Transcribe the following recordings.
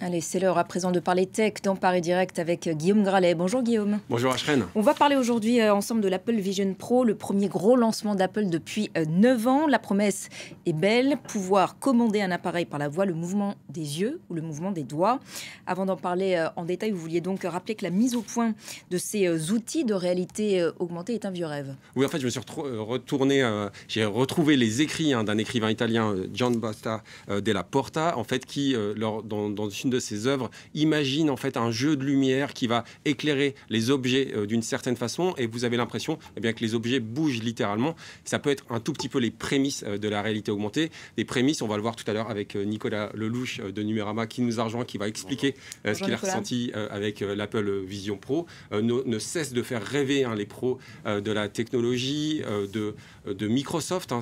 Allez, c'est l'heure à présent de parler tech dans Paris Direct avec Guillaume Gralet. Bonjour Guillaume. Bonjour Ashreen. On va parler aujourd'hui euh, ensemble de l'Apple Vision Pro, le premier gros lancement d'Apple depuis 9 euh, ans. La promesse est belle, pouvoir commander un appareil par la voix, le mouvement des yeux ou le mouvement des doigts. Avant d'en parler euh, en détail, vous vouliez donc rappeler que la mise au point de ces outils de réalité augmentée est un vieux rêve. Oui, en fait, je me suis retourné, j'ai retrouvé les écrits hein, d'un écrivain italien, John Basta della Porta, en fait, qui, dans, dans une de ses œuvres imagine en fait un jeu de lumière qui va éclairer les objets euh, d'une certaine façon et vous avez l'impression eh bien, que les objets bougent littéralement. Ça peut être un tout petit peu les prémices euh, de la réalité augmentée. Les prémices, on va le voir tout à l'heure avec euh, Nicolas Lelouch de Numérama qui nous a rejoint, qui va expliquer ce qu'il a ressenti avec l'Apple Vision Pro. Ne, cesse de faire rêver hein, les pros de la technologie, de, de Microsoft, hein,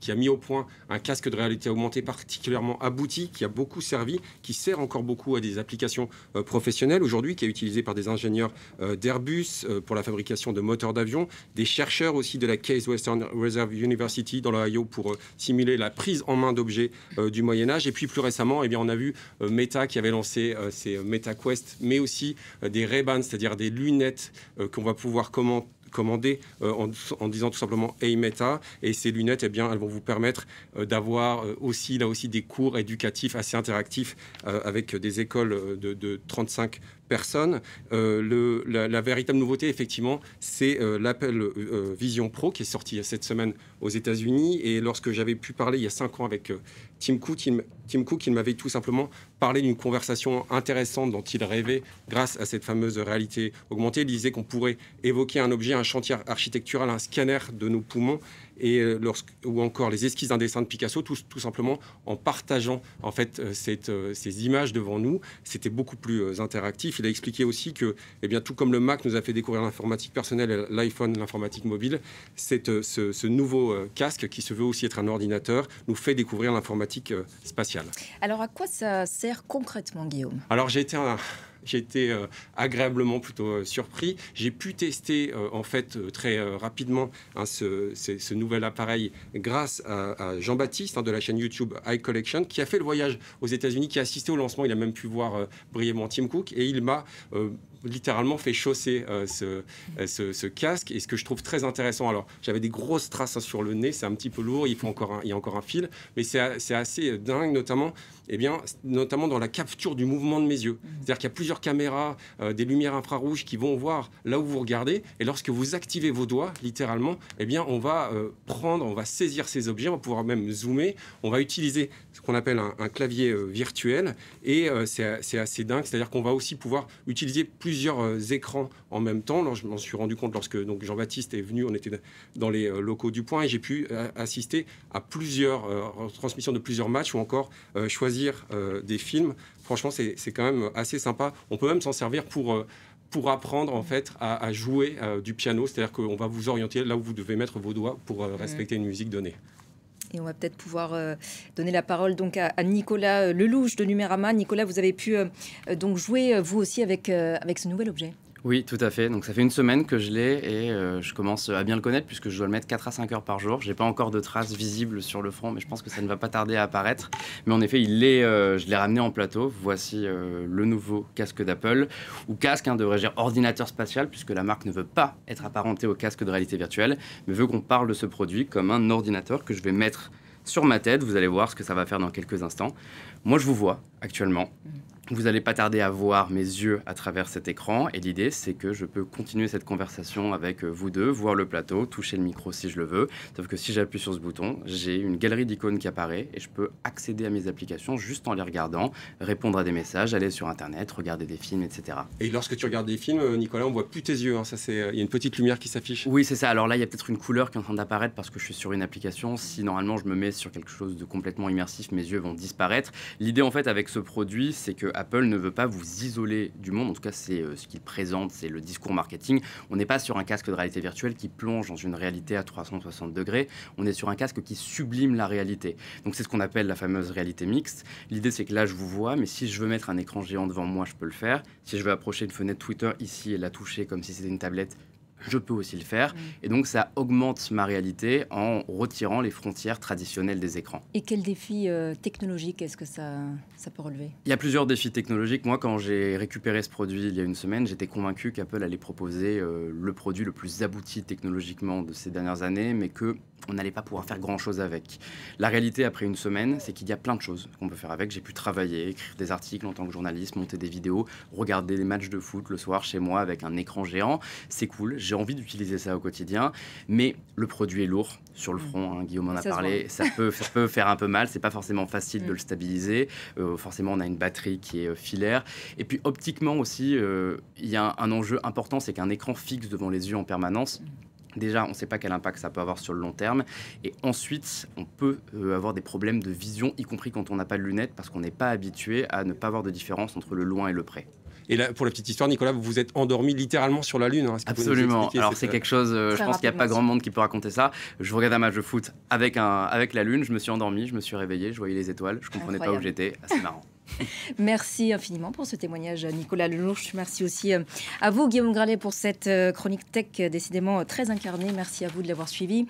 qui a mis au point un casque de réalité augmentée particulièrement abouti, qui a beaucoup servi, qui sert encore beaucoup à des applications euh, professionnelles aujourd'hui, qui est utilisé par des ingénieurs euh, d'Airbus euh, pour la fabrication de moteurs d'avion, des chercheurs aussi de la Case Western Reserve University dans l'Ohio pour simuler la prise en main d'objets du Moyen Âge. Et puis plus récemment, eh bien, on a vu Meta qui avait lancé ses MetaQuest, mais aussi des Ray-Ban, c'est-à-dire des lunettes qu'on va pouvoir commander commander euh, en, disant tout simplement Hey Meta. Et ces lunettes, eh bien, elles vont vous permettre euh, d'avoir euh, aussi, là aussi, des cours éducatifs assez interactifs avec des écoles de, de 35 personnes. le, la, véritable nouveauté, effectivement, c'est l'Apple Vision Pro qui est sorti cette semaine aux États-Unis. Et lorsque j'avais pu parler il y a cinq ans avec Tim Cook, Tim Cook, il m'avait tout simplement parlé d'une conversation intéressante dont il rêvait grâce à cette fameuse réalité augmentée. Il disait qu'on pourrait évoquer un objet, un chantier architectural, un scanner de nos poumons et euh, lorsque, ou encore les esquisses d'un dessin de Picasso, tout, tout, simplement en partageant en fait euh, cette, euh, ces images devant nous. C'était beaucoup plus interactif. Il a expliqué aussi que, eh bien, tout comme le Mac nous a fait découvrir l'informatique personnelle et l'iPhone, l'informatique mobile, cette, ce, ce, nouveau casque qui se veut aussi être un ordinateur nous fait découvrir l'informatique spatiale. Alors à quoi ça sert concrètement, Guillaume? Alors j'ai été un j'ai été euh, agréablement plutôt euh, surpris. J'ai pu tester euh, en fait très rapidement hein, ce, nouvel appareil grâce à, Jean-Baptiste hein, de la chaîne YouTube iCollection qui a fait le voyage aux États-Unis, qui a assisté au lancement. Il a même pu voir brièvement Tim Cook et il m'a littéralement fait chausser ce, ce, casque. Et ce que je trouve très intéressant, alors j'avais des grosses traces hein, sur le nez, c'est un petit peu lourd, il, faut encore il y a encore un fil, mais c'est assez dingue, notamment eh bien, notamment dans la capture du mouvement de mes yeux. Mmh. C'est-à-dire qu'il y a plusieurs caméras, euh, des lumières infrarouges qui vont voir là où vous regardez. Et lorsque vous activez vos doigts, littéralement, eh bien, on va euh, prendre, on va saisir ces objets, on va pouvoir même zoomer. On va utiliser ce qu'on appelle un, clavier euh, virtuel. Et c'est assez dingue. C'est-à-dire qu'on va aussi pouvoir utiliser plusieurs écrans en même temps. je m'en suis rendu compte lorsque Jean-Baptiste est venu, on était dans les locaux du point et j'ai pu assister à plusieurs transmissions de plusieurs matchs ou encore choisir des films, franchement, c'est quand même assez sympa. On peut même s'en servir pour euh, pour apprendre en fait à, jouer euh, du piano, c'est-à-dire qu'on va vous orienter là où vous devez mettre vos doigts pour respecter une musique donnée. Et on va peut-être pouvoir donner la parole donc à, Nicolas Lelouch de Numérama. Nicolas, vous avez pu donc jouer vous aussi avec, avec ce nouvel objet. Oui, tout à fait. Donc ça fait une semaine que je l'ai et euh, je commence à bien le connaître puisque je dois le mettre 4 à 5 heures par jour. J'ai pas encore de traces visibles sur le front, mais je pense que ça ne va pas tarder à apparaître. Mais en effet, il est, euh, je l'ai ramené en plateau. Voici euh, le nouveau casque d'Apple ou casque, hein, devrais-je dire ordinateur spatial puisque la marque ne veut pas être apparentée au casque de réalité virtuelle, mais veut qu'on parle de ce produit comme un ordinateur que je vais mettre sur ma tête. Vous allez voir ce que ça va faire dans quelques instants. Moi, je vous vois actuellement. Vous n'allez pas tarder à voir mes yeux à travers cet écran et l'idée c'est que je peux continuer cette conversation avec euh, vous deux, voir le plateau, toucher le micro si je le veux. Sauf que si j'appuie sur ce bouton, j'ai une galerie d'icônes qui apparaît et je peux accéder à mes applications juste en les regardant, répondre à des messages, aller sur internet, regarder des films, etc. Et lorsque tu regardes des films, euh, Nicolas, on voit plus tes yeux. Hein. Ça c'est, euh, il y a une petite lumière qui s'affiche. Oui c'est ça. Alors là il y a peut-être une couleur qui est en train d'apparaître parce que je suis sur une application. Si normalement je me mets sur quelque chose de complètement immersif, mes yeux vont disparaître. L'idée en fait avec ce produit, c'est que Apple ne veut pas vous isoler du monde. En tout cas, c'est euh, ce qu'il présente, c'est le discours marketing. On n'est pas sur un casque de réalité virtuelle qui plonge dans une réalité à 360 degrés. On est sur un casque qui sublime la réalité. Donc c'est ce qu'on appelle la fameuse réalité mixte. L'idée, c'est que là, je vous vois, mais si je veux mettre un écran géant devant moi, je peux le faire. Si je veux approcher une fenêtre Twitter ici et la toucher comme si c'était une tablette, je peux aussi le faire. Et donc, ça augmente ma réalité en retirant les frontières traditionnelles des écrans. Et quels défis euh, technologiques est-ce que ça, ça peut relever? Il y a plusieurs défis technologiques. Moi, quand j'ai récupéré ce produit il y a une semaine, j'étais convaincu qu'Apple allait proposer euh, le produit le plus abouti technologiquement de ces dernières années, mais que on n'allait pas pouvoir faire grand-chose avec. La réalité, après une semaine, c'est qu'il y a plein de choses qu'on peut faire avec. J'ai pu travailler, écrire des articles en tant que journaliste, monter des vidéos, regarder des matchs de foot le soir chez moi avec un écran géant. C'est cool, j'ai envie d'utiliser ça au quotidien, mais le produit est lourd sur le mm. front. Hein, Guillaume en a parlé, ça peut, ça peut faire un peu mal. C'est pas forcément facile de mm. le stabiliser. Euh, forcément, on a une batterie qui est euh, filaire. Et puis optiquement aussi, euh, il y a un, un enjeu important, c'est qu'un écran fixe devant les yeux en permanence. Déjà, on ne sait pas quel impact ça peut avoir sur le long terme. Et ensuite, on peut euh, avoir des problèmes de vision, y compris quand on n'a pas de lunettes, parce qu'on n'est pas habitué à ne pas avoir de différence entre le loin et le près. Et là, pour la petite histoire, Nicolas, vous vous êtes endormi littéralement sur la Lune. Hein. Absolument. Alors c'est quelque chose, euh, je pense qu'il n'y a pas grand monde qui peut raconter ça. Je regardais un match de foot avec, un, avec la Lune, je me suis endormi, je me suis réveillé, je voyais les étoiles, je ne comprenais pas où j'étais. C'est marrant. Merci infiniment pour ce témoignage, Nicolas Lelouch. Merci aussi euh, à vous, Guillaume Gralet, pour cette euh, chronique tech décidément très incarnée. Merci à vous de l'avoir suivi.